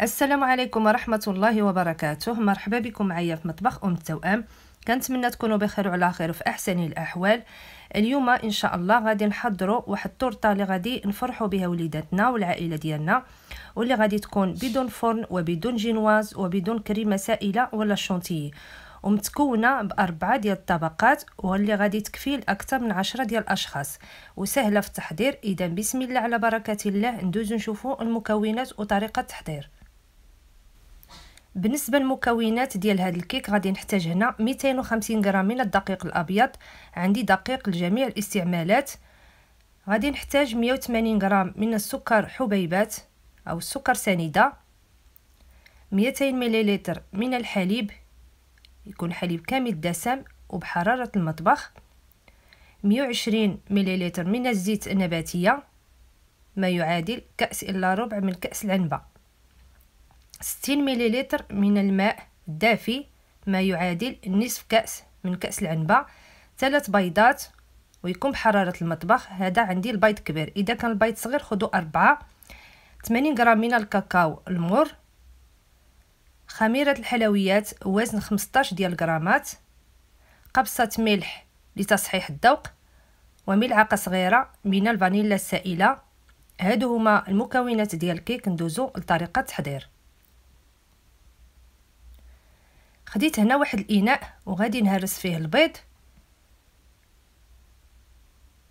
السلام عليكم ورحمة الله وبركاته. مرحبا بكم معايا في مطبخ أم التوأم. كنتمنى تكونوا بخير وعلى خير وفي أحسن الأحوال. اليوم إن شاء الله غادي نحضروا واحد التورتة اللي غادي نفرحوا بها وليداتنا والعائلة ديالنا واللي غادي تكون بدون فرن وبدون جينواز وبدون كريمة سائلة ولا شونتيي ومتكونة بأربعة ديال الطبقات واللي غادي تكفي لأكثر من عشرة ديال الأشخاص. وسهلة في التحضير. اذا بسم الله على بركة الله ندوزو نشوفوا المكونات وطريقة التحضير. بالنسبة للمكونات ديال هذا الكيك غادي نحتاج هنا 250 غرام من الدقيق الأبيض. عندي دقيق لجميع الاستعمالات. غادي نحتاج 180 غرام من السكر حبيبات أو السكر سنيدة. 200 مليلتر من الحليب يكون حليب كامل الدسم وبحرارة المطبخ. 120 مليلتر من الزيت النباتية. ما يعادل كأس إلا ربع من كأس العنبة. 60 مليلتر من الماء الدافي ما يعادل نصف كأس من كأس العنبة. ثلاث بيضات ويكون بحرارة المطبخ. هذا عندي البيض كبير. إذا كان البيض صغير خذوا أربعة. 80 غرام من الكاكاو المر. خميرة الحلويات وزن 15 ديال الغرامات قبصة ملح لتصحيح الذوق. وملعقة صغيرة من الفانيلا السائلة. هادو هما المكونات ديال الكيك ندوزو لطريقة التحضير خديت هنا واحد الإناء وغادي نهرس فيه البيض.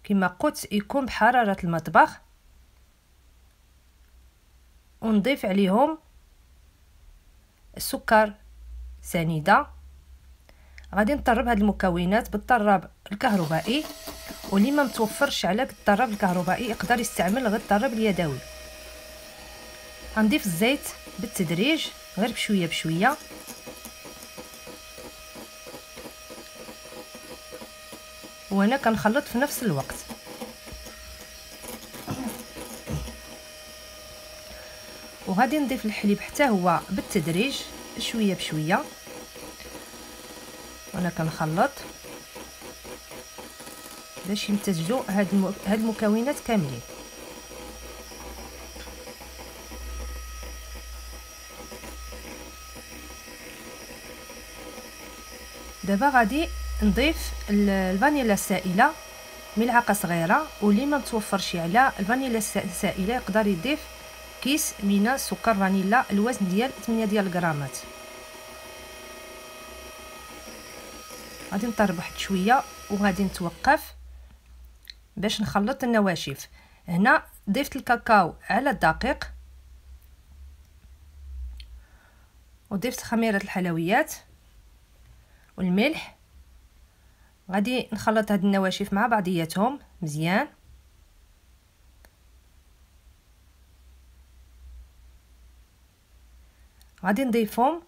كما قلت يكون بحرارة المطبخ. ونضيف عليهم السكر سنيدة. غادي نطرب هاد المكونات بالطراب الكهربائي واللي ما متوفرش على الطراب الكهربائي يقدر يستعمل غير الطراب اليدوي. غنضيف الزيت بالتدريج غير بشوية بشوية. وأنا كنخلط في نفس الوقت. وغادي نضيف الحليب حتى هو بالتدريج شوية بشوية. وأنا كنخلط. باش يمتزجوا هاد هاد المكونات كاملين. دابا غادي نضيف الفانيلا السائلة ملعقة صغيرة واللي ما متوفرش على الفانيلا السائلة يقدر يضيف كيس من سكر فانيلا الوزن ديال 8 ديال الغرامات. غادي نطرب واحد شوية وغادي نتوقف باش نخلط النواشف. هنا ضفت الكاكاو على الدقيق وضفت خميرة الحلويات والملح غادي نخلط هاد النواشف مع بعضياتهم مزيان. غادي نضيفهم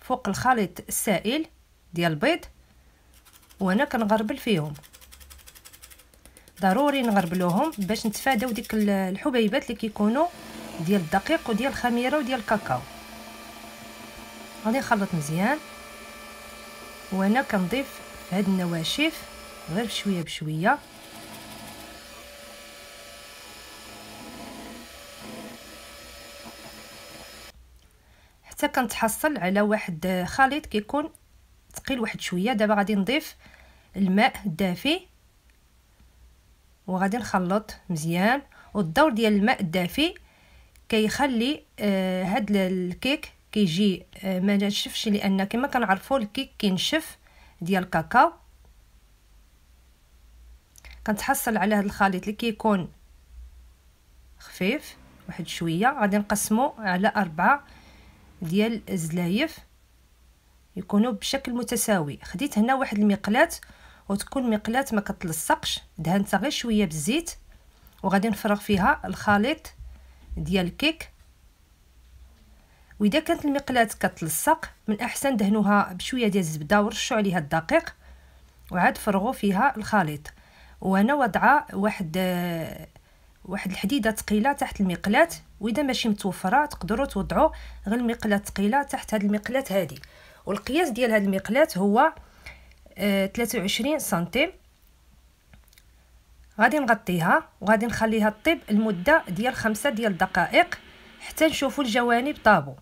فوق الخليط السائل ديال البيض وأنا كنغربل فيهم. ضروري نغربلوهم باش نتفاداو ديك الحبيبات اللي كيكونوا ديال الدقيق وديال الخميرة وديال الكاكاو. غادي نخلط مزيان. وأنا كنضيف هاد النواشف غير بشوية بشوية. حتى كنتحصل على واحد خليط كيكون ثقيل واحد شوية. دابا غادي نضيف الماء الدافي وغادي نخلط مزيان. والدور ديال الماء الدافي كيخلي آه هاد الكيك كيجي آه ما نشفش لأن كما كنعرفوا الكيك كينشف. ديال الكاكاو. كنتحصل على هاد الخليط اللي كيكون خفيف واحد شوية. غادي نقسمو على أربعة ديال الزلايف. يكونوا بشكل متساوي. خديت هنا واحد المقلاه وتكون مقلاه ما كتلصقش. دهنتها غير شوية بالزيت. وغادي نفرغ فيها الخليط ديال الكيك. وإذا كانت المقلاه كتلصق من أحسن دهنوها بشوية ديال الزبدة ورشوا عليها الدقيق وعاد فرغوا فيها الخليط. وأنا واضعه واحد واحد الحديدة ثقيلة تحت المقلاه وإذا ماشي متوفرة تقدروا توضعوا غير المقلاه ثقيلة تحت هذه المقلاه هذه والقياس ديال هذه المقلاه هو آه 23 سنتيم. غادي نغطيها وغادي نخليها طيب لمدة ديال خمسة ديال الدقائق حتى نشوفوا الجوانب طابو.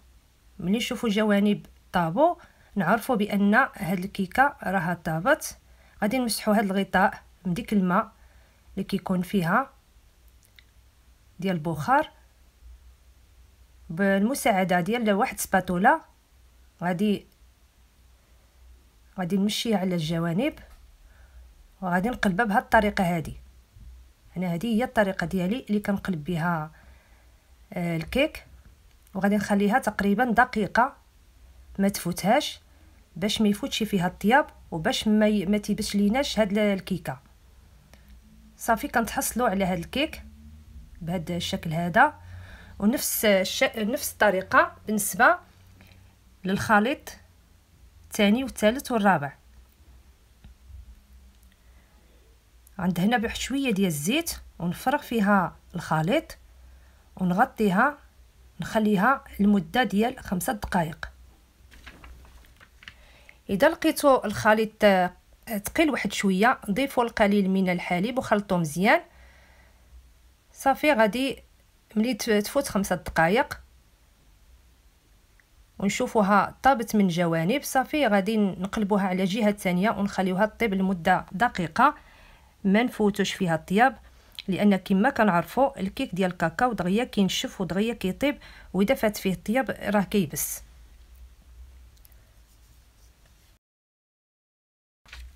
ملي نشوفوا الجوانب طابو نعرفوا بأن هاد الكيكة راها طابت. غادي نمسحوا هاد الغطاء من ديك الماء اللي كيكون فيها ديال البخار. بالمساعدة ديال واحد سباتولا غادي غادي نمشيها على الجوانب. وغادي نقلبها بهذه الطريقة هذه أنا هذه هي الطريقة ديالي اللي كنقلب بها آه الكيك. وغادي نخليها تقريبا دقيقة. ما تفوتهاش باش ما يفوتش فيها الطياب وباش ما. ما تيبش ليناش هاد الكيكة. صافي كنتحصلوا على هاد الكيك بهذا الشكل هذا. ونفس الش... نفس الطريقة بالنسبة للخليط الثاني والثالث والرابع. عند هنا بواحد شوية ديال الزيت ونفرغ فيها الخليط ونغطيها نخليها لمده ديال خمسة دقائق إذا لقيتو الخليط ثقيل واحد شوية ضيفوا القليل من الحليب وخلطوه مزيان. صافي غادي ملي تفوت خمسة دقائق ونشوفوها طابت من جوانب. صافي غادي نقلبوها على جهة ثانية ونخليوها طيب لمدة دقيقة. ما نفوتوش فيها الطياب. لأن كما كنعرفوا الكيك ديال الكاكاو دغيا كينشف ودغيا كيطيب واذا فات فيه الطياب راه كيبس.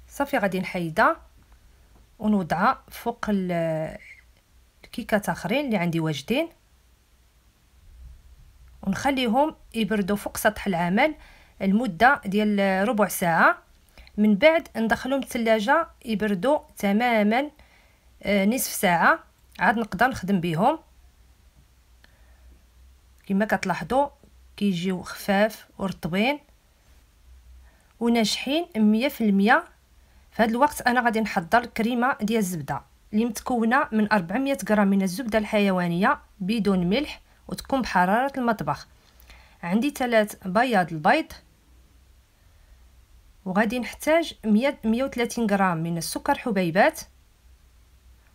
صافي غادي نحيدها ونوضعها فوق الكيكات آخرين اللي عندي واجدين. ونخليهم يبردوا فوق سطح العمل المده ديال ربع ساعة. من بعد ندخلهم الثلاجه يبردوا تماما نصف ساعة. عاد نقدر نخدم بهم كما كتلاحظوا كيجيو خفاف ورطبين وناجحين مية في المية. في هذا الوقت أنا غادي نحضر كريمه ديال الزبدة اللي متكونة من 400 غرام من الزبدة الحيوانية بدون ملح وتكون بحرارة المطبخ. عندي ثلاث بياض البيض. وغادي نحتاج 100 130 غرام من السكر حبيبات.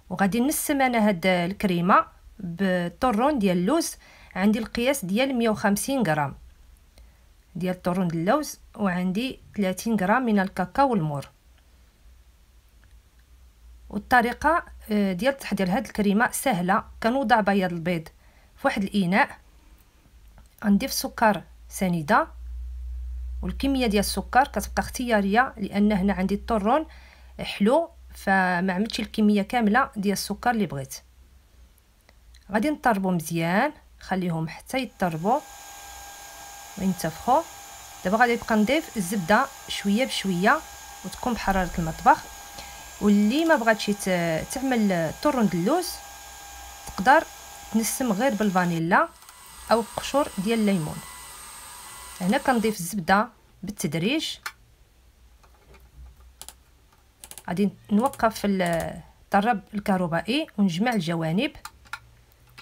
وغادي نسم أنا هاد الكريمة بطرون ديال اللوز. عندي القياس ديال 150 غرام. ديال طرون اللوز وعندي 30 غرام من الكاكاو المور والطريقة آه، ديال تحضير هاد الكريمة سهلة. كنوضع بياض البيض فواحد الإناء. غنضيف سكر سنيدة. والكمية ديال السكر كتبقى اختيارية لأن هنا عندي الطرون حلو. فما عملتش الكمية كاملة ديال السكر اللي بغيت. غادي نطربو مزيان خليهم حتى يطربوا وينتفخوا دابا غادي نبقى نضيف الزبدة شوية بشوية وتكون بحراره المطبخ. واللي ما بغاتش تعمل طرون اللوز تقدر تنسم غير بالفانيلا أو قشور ديال الليمون. هنا كنضيف الزبدة بالتدريج. غادي نوقف الطرب الكهربائي ونجمع الجوانب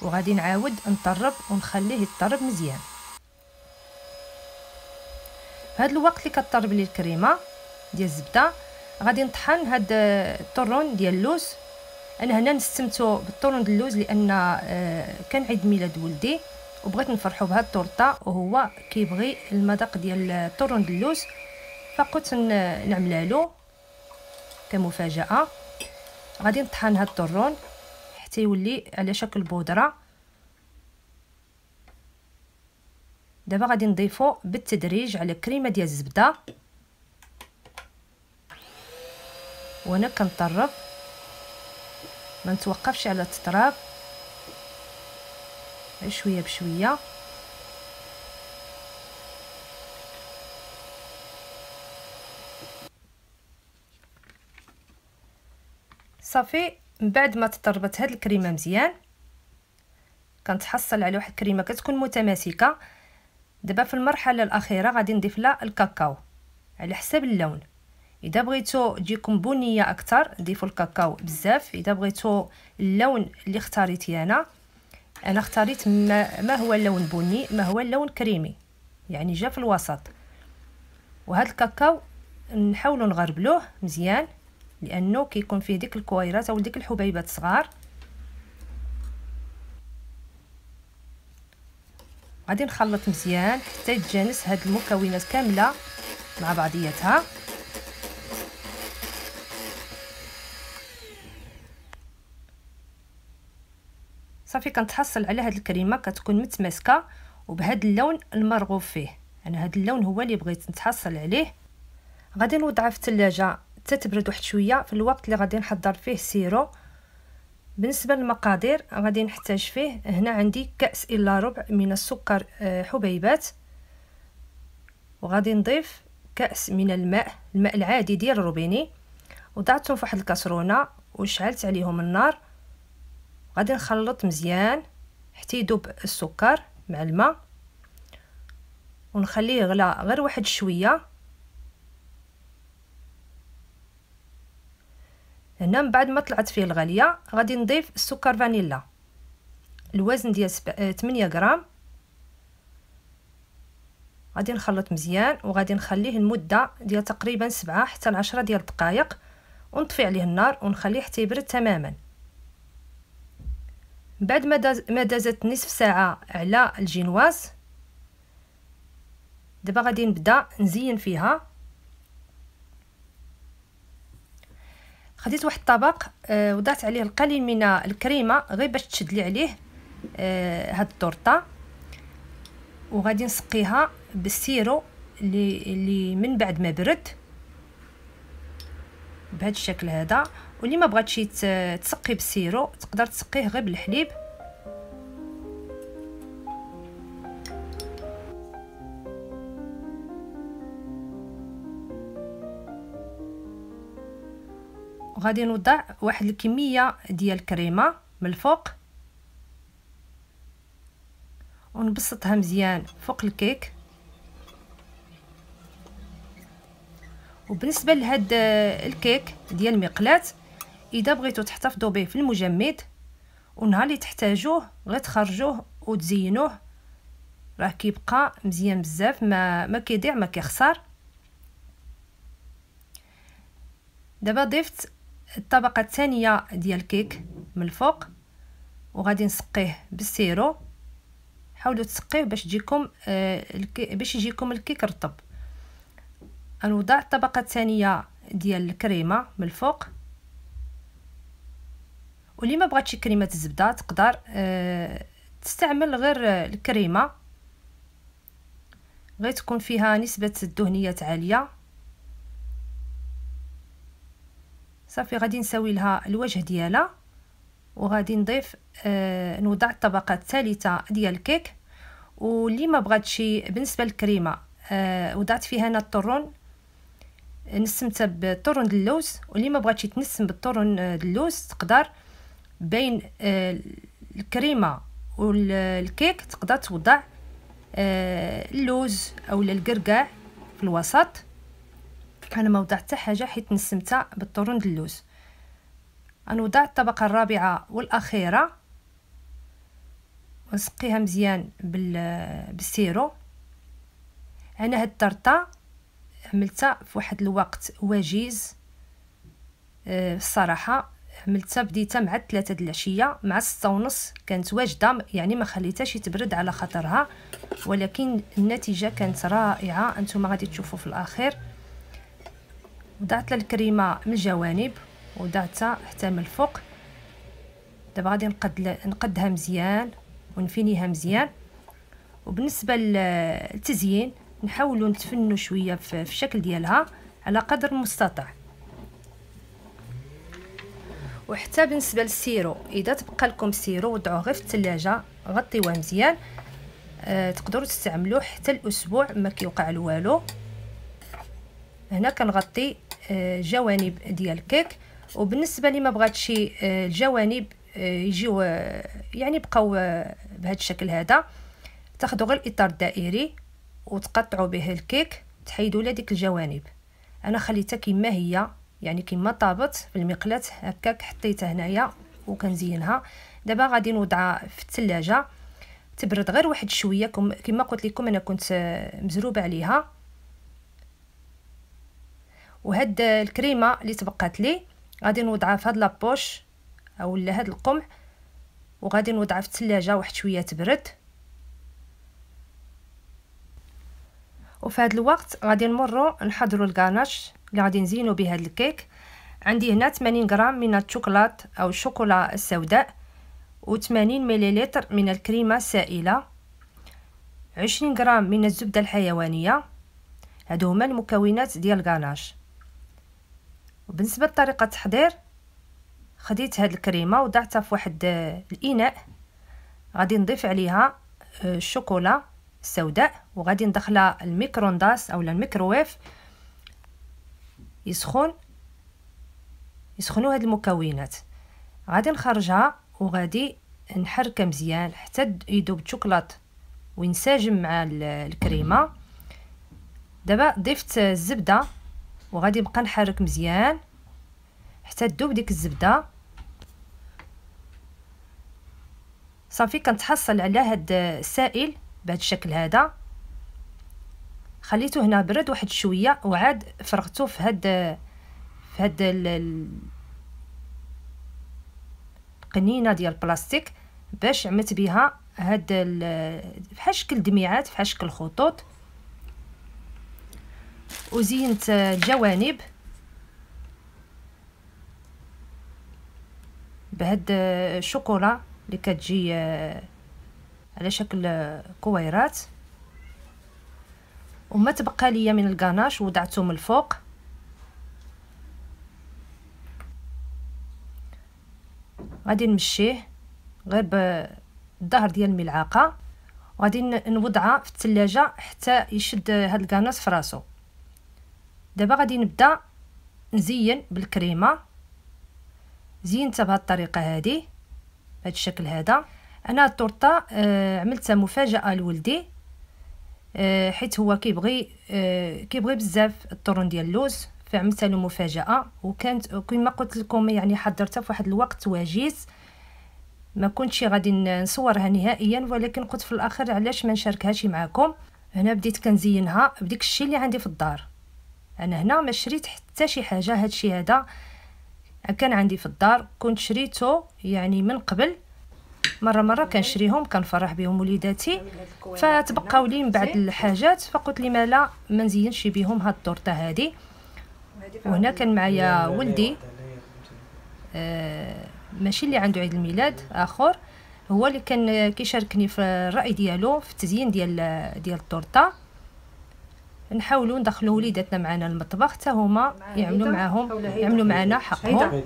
وغادي نعاود نطرب ونخليه يطرب مزيان. في الوقت اللي كطرب لي الكريمة ديال الزبدة غادي نطحن هاد الطرون ديال اللوز. أنا هنا نستمتو بالطرون ديال اللوز لأن آه، كان عيد ميلاد ولدي وبغيت نفرحو بهاد التورتة وهو كيبغي المذاق ديال الطرون ديال اللوز فقلت نعملها له. كمفاجأة. غادي نطحن هاد الطرون. حتى يولي على شكل بودرة. دابا غادي نضيفو بالتدريج على كريمة ديال الزبدة. وأنا كنطرب ما نتوقفش على التطراب شوية بشوية. صافي. من بعد ما تطربت هاد الكريمة مزيان كنتحصل على واحد الكريمة كتكون متماسكة. دابا في المرحلة الأخيرة غادي نضيف لها الكاكاو على حساب اللون. إذا بغيتو تجيكم بنية أكثر ضيفوا الكاكاو بزاف. إذا بغيتو اللون اللي اختاريتي أنا أنا اختاريت ما, ما هو اللون بني ما هو اللون كريمي يعني جا في الوسط. وهذا الكاكاو نحاولوا نغربلوه مزيان. لأنه كيكون فيه ديك الكويرات أو ديك الحبيبات صغار. غادي نخلط مزيان حتى يتجانس هاد المكونات كاملة مع بعضياتها. صافي كنتحصل على هاد الكريمة كتكون متماسكة وبهاد اللون المرغوب فيه. أنا هاد اللون هو اللي بغيت نتحصل عليه. غادي نوضعها في الثلاجه حتى تبرد واحد شوية. في الوقت اللي غادي نحضر فيه السيرو بالنسبة للمقادير غادي نحتاج فيه هنا عندي كأس إلا ربع من السكر آه، حبيبات. وغادي نضيف كأس من الماء الماء العادي ديال الروبيني وضعتهم في واحد الكاسرونة وشعلت عليهم النار. غادي نخلط مزيان حتى يذوب السكر مع الماء. ونخليه يغلى غير واحد شوية. هنا من بعد ما طلعت فيه الغالية غادي نضيف السكر فانيلا. الوزن ديال 8 غرام. غادي نخلط مزيان وغادي نخليه المده ديال تقريبا 7 حتى ل 10 ديال الدقائق ونطفي عليه النار ونخليه حتى يبرد تماما بعد ما دازت نصف ساعة على الجينواز دابا غادي نبدأ نزين فيها. خديت واحد الطبق آه وضعت عليه القليل من الكريمة غير باش تشد لي عليه آه هاد الطورطه وغادي نسقيها بالسيرو اللي اللي من بعد ما برد. بهذا الشكل هذا. واللي ما بغاتش تسقي بالسيرو تقدر تسقيه غير بالحليب. وغادي نوضع واحد الكمية ديال الكريمة من الفوق. ونبسطها مزيان فوق الكيك. وبالنسبة لهاد الكيك ديال المقلاه إذا بغيتو تحتفظوا به في المجمد ونهار اللي تحتاجوه غير تخرجوه وتزينوه. راه كيبقى مزيان بزاف ما ما كيضيع ما كيخسر. دابا ضفت الطبقة الثانية ديال الكيك من الفوق وغادي نسقيه بالسيرو. حاولوا تسقيه باش تجيكم آه باش يجيكم الكيك رطب. غنوضع الطبقة الثانية ديال الكريمة من الفوق. واللي ما بغاتش كريمة الزبدة تقدر آه تستعمل غير الكريمة. غير تكون فيها نسبة الدهنيات عالية. صافي غادي نسوي لها الوجه ديالها وغادي نضيف آه نوضع الطبقة الثالثة ديال الكيك. واللي ما بغاتش بالنسبة للكريمة آه وضعت فيها أنا الطرون. نسمتها بالطرون اللوز واللي ما بغاتش تنسم بالطرون اللوز تقدر بين آه الكريمة والكيك تقدر توضع آه اللوز أو القرقاع في الوسط. أنا ما وضعت حتى حاجة حيت نسمتها بالطرون اللوز. غنوضع الطبقة الرابعة والأخيرة. ونسقيها مزيان بالسيرو. أنا هاد الطرطة عملتها في واحد الوقت وجيز أه الصراحة عملتها بديتها مع الثلاثة د العشية. مع ستة ونص كانت واجدة يعني ما خليتهاش تبرد على خاطرها. ولكن النتيجة كانت رائعة. أنتم غادي تشوفوا في الأخير. وضعت الكريمة من الجوانب وضعتها حتى من الفوق. دابا غادي نقد نقدها مزيان ونفينيها مزيان. وبالنسبة للتزيين نحاولوا نتفنوا شوية في الشكل ديالها على قدر المستطاع. وحتى بالنسبة لل sirop إذا تبقى لكم sirop وضعوه غير في الثلاجه غطيوه مزيان. أه تقدروا تستعملوه حتى الأسبوع ما كيوقع والو هنا كنغطي أه جوانب ديال الكيك. وبالنسبة لي ما بغاتش أه الجوانب أه يجيو يعني بقاو بهذا الشكل هذا. تاخذوا غير الإطار الدائري وتقطعوا به الكيك تحيدوا له ديك الجوانب. أنا خليتها كما هي يعني كما طابت في المقلاة هكاك حطيتها هنايا وكنزينها. دابا غادي نوضعها في الثلاجه تبرد غير واحد شوية كما قلت لكم أنا كنت مزروبة عليها. وهاد الكريمة اللي تبقات لي غادي نوضعها في هاد لابوش أو هاد القمع وغادي نوضعها في الثلاجه واحد شوية تبرد. وفي هذا الوقت غادي نمروا نحضروا الكاناش اللي غادي نزينوا به هذا الكيك. عندي هنا 80 غرام من الشوكولات أو الشوكولا السوداء و80 مليلتر من الكريمة السائلة 20 غرام من الزبدة الحيوانية. هادو هما المكونات ديال الكاناش. وبالنسبة لطريقة التحضير خديت هاد الكريمة وضعتها في واحد الإناء. غادي نضيف عليها آه، الشوكولا السوداء وغادي ندخلها ال micro-ondes اولا الميكروويف. يسخن يسخنوا هاد المكونات. غادي نخرجها وغادي نحركها مزيان حتى يذوب الشوكولات وينسجم مع الكريمة. دابا ضفت الزبدة. وغادي نبقى نحرك مزيان حتى تذوب ديك الزبدة. صافي كنتحصل على هاد السائل بهذا الشكل هذا. خليته هنا برد واحد شوية وعاد فرغته في هاد في هاد القنينة ديال البلاستيك باش عملت بها هاد بحال شكل دميعات بحال شكل خطوط. وزينت الجوانب بهاد الشوكولا اللي كتجي على شكل كويرات. وما تبقى ليا من الكاناش وضعته من الفوق. غادي نمشيه غير بالظهر ديال الملعقة. وغادي نوضعها في الثلاجه حتى يشد هاد الكاناس في راسو. دابا غادي نبدا نزين بالكريمة. زينتها بهذه الطريقة هذه بهذا الشكل هذا. أنا التورتة آه عملتها مفاجأة لولدي آه حيت هو كيبغي آه كيبغي بزاف الطرون ديال اللوز فعملت له مفاجأة. وكانت كما قلت لكم يعني حضرتها في واحد الوقت وجيز ما كنتش غادي نصورها نهائيا ولكن قلت في الآخر علاش ما نشاركهاش معكم هنا بديت كنزينها بديك الشيء اللي عندي في الدار. أنا هنا ما شريت حتى شي حاجة. هادشي هذا كان عندي في الدار كنت شريته يعني من قبل. مرة مرة كنشريهم كنفرح بهم وليداتي. فتبقاو لي من بعد الحاجات فقلت لي مالا ما نزينش بهم هاد التورتة هذه وهنا كان معايا ولدي. آه ماشي اللي عنده عيد الميلاد آخر. هو اللي كان كيشاركني في الرأي ديالو في التزيين ديال ديال التورتة. نحاولوا ندخلوا وليداتنا معنا المطبخ حتى هما يعملوا معاهم يعملوا معنا حقهم.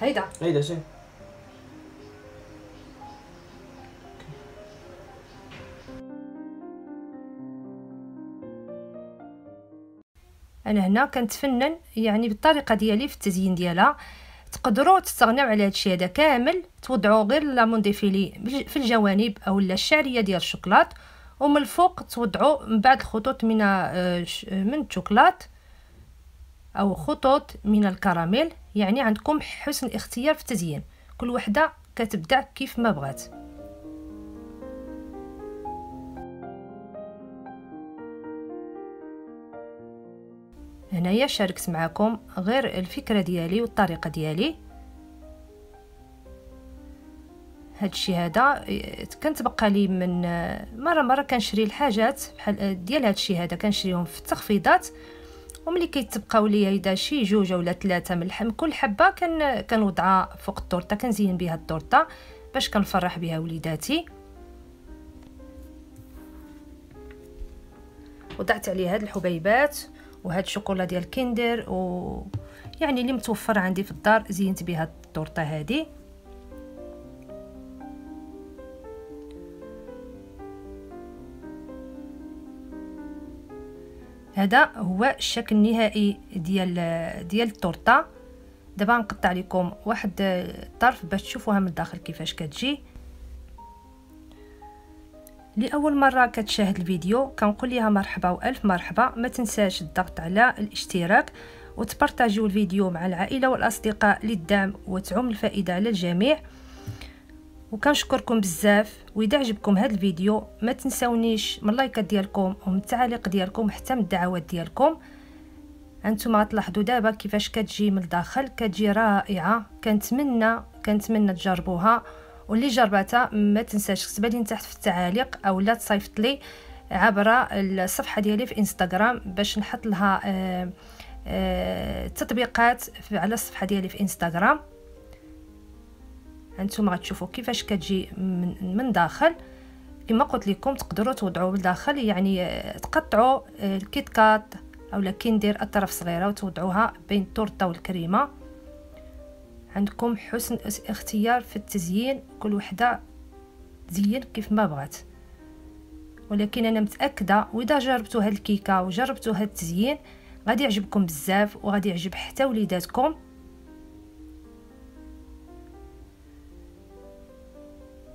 هيدا. هيدا. شي. أنا هنا كنتفنن يعني بالطريقة ديالي في التزيين ديالها. تقدروا تستغناو على هادشي هذا كامل توضعوا غير لامون ديفيلي في الجوانب أو الشعرية ديال الشوكولات. ومن الفوق توضعوا من بعد الخطوط من آه، من الشوكولات أو خطوط من الكراميل. يعني عندكم حسن الاختيار في التزيين. كل وحدة كتبدع كيف ما بغات. هنايا شاركت معكم غير الفكرة ديالي والطريقة ديالي. هادشي هذا. كنتبقى لي من مرة مرة كنشري الحاجات بحال ديال هادشي هذا. كنشريهم في التخفيضات. وملي كيتبقاو لي هيدا شي جوج ولا ثلاثة من اللحم كل حبة كن كنوضعها فوق التورتة كنزين بها التورتة باش كنفرح بها وليداتي. وضعت عليه هاد الحبيبات وهاد الشوكولا ديال كيندر و يعني اللي متوفر عندي في الدار زينت بها التورتة هذه هذا هو الشكل النهائي ديال ديال التورتة. دابا نقطع لكم واحد الطرف باش تشوفوها من الداخل كيفاش كتجي. لأول مرة كتشاهد الفيديو كنقول لها مرحبا وألف مرحبا. ما تنساش الضغط على الاشتراك وتبارطاجيو الفيديو مع العائلة والأصدقاء للدعم وتعم الفائدة على الجميع. وكنشكركم بزاف وإذا عجبكم هذا الفيديو ما تنساونيش من اللايكات ديالكم ومن التعاليق ديالكم حتى من الدعوات ديالكم. أنتم غتلاحظوا دابا كيفاش كتجي من الداخل كتجي رائعة كنتمنى كنتمنى تجربوها. واللي جربتها ما تنساش كتبها لي تحت في التعاليق أو لا تصيفط لي عبر الصفحة ديالي في إنستغرام باش نحط لها آه، آه، تطبيقات على الصفحة ديالي في إنستغرام. هانتوما غتشوفوا كيفاش كتجي من, من داخل. كما قلت لكم تقدروا توضعوا بالداخل يعني آه، تقطعوا الكيت كات أولا كندير أطراف صغيرة وتوضعوها بين التورتة والكريمة. عندكم حسن اختيار في التزيين كل وحدة تزين كيف ما بغات. ولكن أنا متأكدة وإذا جربتوا هاد الكيكة وجربتوا هاد التزيين غادي يعجبكم بزاف وغادي يعجب حتى وليداتكم.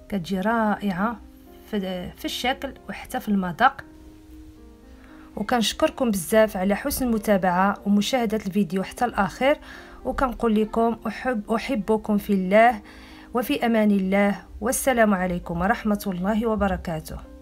كتجي رائعه في الشكل وحتى في المذاق. وكنشكركم بزاف على حسن المتابعة ومشاهدة الفيديو حتى الأخير. وكنقول لكم احب أحبكم في الله وفي أمان الله. والسلام عليكم ورحمة الله وبركاته.